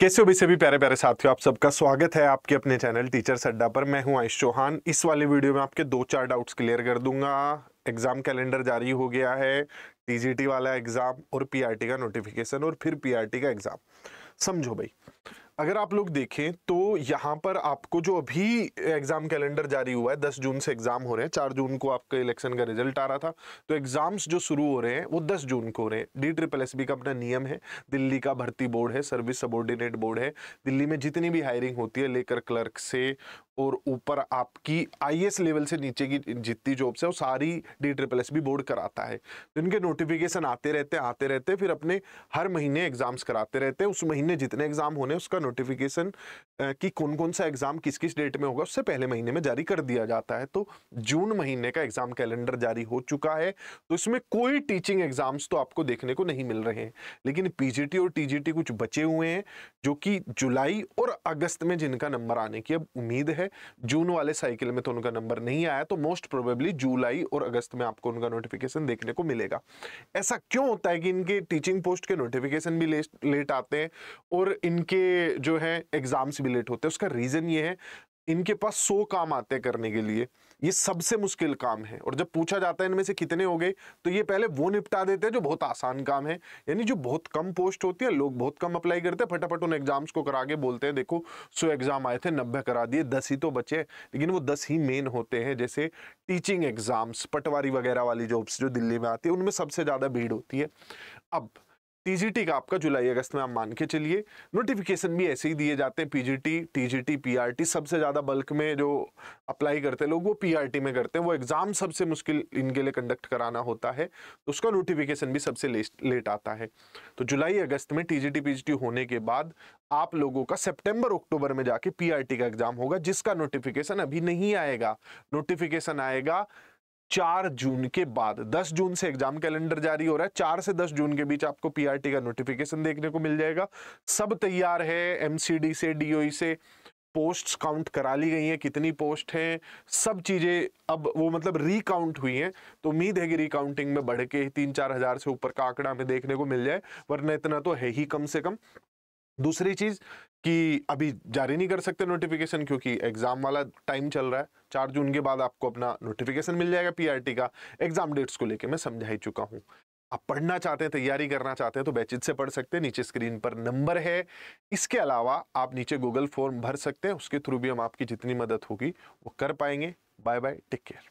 कैसे हो भी सभी प्यारे प्यारे साथियों? आप सबका स्वागत है आपके अपने चैनल टीचर अड्डा पर। मैं हूँ आयुष चौहान। इस वाले वीडियो में आपके दो चार डाउट्स क्लियर कर दूँगा। एग्ज़ाम कैलेंडर जारी हो गया है टीजीटी वाला एग्ज़ाम और पीआरटी का नोटिफिकेशन और फिर पीआरटी का एग्ज़ाम समझो भाई। अगर आप लोग देखें तो यहाँ पर आपको जो अभी एग्ज़ाम कैलेंडर जारी हुआ है, दस जून से एग्ज़ाम हो रहे हैं, चार जून को आपका इलेक्शन का रिज़ल्ट आ रहा था तो एग्ज़ाम्स जो शुरू हो रहे हैं, वो दस जून को हो रहे हैं। डी ट्रिपल एस बी का अपना नियम है, दिल्ली का भर्ती बोर्ड है सर्विस सबॉर्डिनेट बोर्ड है, दिल्ली में जितनी भी हायरिंग होती है, लेकर क्लर्क से, और ऊपर आपकी आईएएस लेवल से नीचे की जितनी जॉब्स है, वो सारी D triple S B board कराता है। तो इनके नोटिफिकेशन आते रहते आते रहते फिर अपने हर महीने एग्ज़ाम्स कराते रहते हैं, उस महीने जितने एग्ज़ाम होने उसका नोटिफिकेशन कि कौन कौन सा एग्ज़ाम किस किस डेट में होगा, उससे पहले महीने में जारी कर दिया जाता है। तो जून महीने का एग्ज़ाम कैलेंडर जारी हो चुका है तो इसमें कोई टीचिंग एग्ज़ाम्स तो आपको देखने को नहीं मिल रहे हैं। लेकिन पीजीटी और टीजीटी कुछ बचे हुए हैं, जो कि जुलाई और अगस्त में जिनका नंबर आने की अब उम्मीद है, जून वाले साइकिल में तो उनका नंबर नहीं आया तो मोस्ट प्रोबेबली जुलाई और अगस्त में आपको उनका नोटिफिकेशन देखने को मिलेगा। ऐसा क्यों होता है कि इनके टीचिंग पोस्ट के नोटिफिकेशन भी लेट आते हैं और इनके जो है एग्ज़ाम्स भी लेट होते हैं, उसका रीजन ये है, इनके पास सौ काम आते हैं करने के लिए। ये सबसे मुश्किल काम है। और जब पूछा जाता है, इनमें से कितने हो गए तो ये पहले वो निपटा देते हैं जो बहुत आसान काम है। यानी जो बहुत कम पोस्ट होती है, लोग बहुत कम अप्लाई करते हैं, फटाफट उन एग्ज़ाम्स को करा के बोलते हैं, देखो, सौ एग्ज़ाम आए थे, नब्बे करा दिए, दस ही तो बचे लेकिन वो दस ही मेन होते हैं, जैसे टीचिंग एग्ज़ाम्स पटवारी वगैरह वाली जॉब्स जो दिल्ली में आती है, उनमें सबसे ज़्यादा भीड़ होती है। अब टीजीटी का आपका जुलाई अगस्त में आप मान के चलिए। नोटिफिकेशन भी ऐसे ही दिए जाते हैं पीजीटी टीजीटी पीआरटी सबसे ज़्यादा बल्क में जो अप्लाई करते हैं लोग, वो पीआरटी में करते हैं। वो एग्ज़ाम सबसे मुश्किल इनके लिए कंडक्ट कराना होता है तो उसका नोटिफिकेशन भी सबसे लेट आता है। तो जुलाई अगस्त में टीजीटी पीजीटी होने के बाद आप लोगों का सितंबर अक्टूबर में जाके पीआरटी का एग्ज़ाम होगा, जिसका नोटिफिकेशन अभी नहीं आएगा। नोटिफिकेशन आएगा चार जून के बाद, दस जून से एग्ज़ाम कैलेंडर जारी हो रहा है। चार से दस जून के बीच आपको पीआरटी का नोटिफिकेशन देखने को मिल जाएगा। सब तैयार है एमसीडी से डीओई से पोस्ट्स काउंट करा ली गई हैं, कितनी पोस्ट हैं, सब चीज़ें अब वो मतलब रिकाउंट हुई हैं। तो उम्मीद है कि रिकाउंटिंग में बढ़ के तीन चार हज़ार से ऊपर का आंकड़ा हमें देखने को मिल जाए, वरना इतना तो है ही कम से कम। दूसरी चीज़ कि अभी जारी नहीं कर सकते नोटिफिकेशन क्योंकि एग्ज़ाम वाला टाइम चल रहा है। चार जून के बाद आपको अपना नोटिफिकेशन मिल जाएगा पीआरटी का। एग्ज़ाम डेट्स को लेके मैं समझा ही चुका हूँ। आप पढ़ना चाहते हैं, तैयारी करना चाहते हैं तो बैचित से पढ़ सकते हैं। नीचे स्क्रीन पर नंबर है। इसके अलावा आप नीचे गूगल फॉर्म भर सकते हैं। उसके थ्रू भी हम आपकी जितनी मदद होगी, वो कर पाएँगे। Bye bye take care